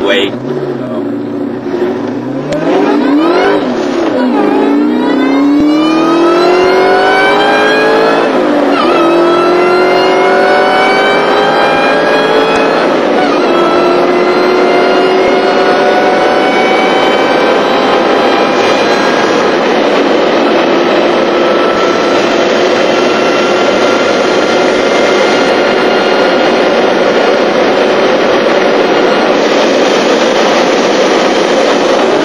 Wait. way